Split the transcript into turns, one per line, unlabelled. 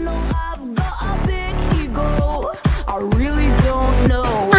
know I've got a big ego. I really don't know.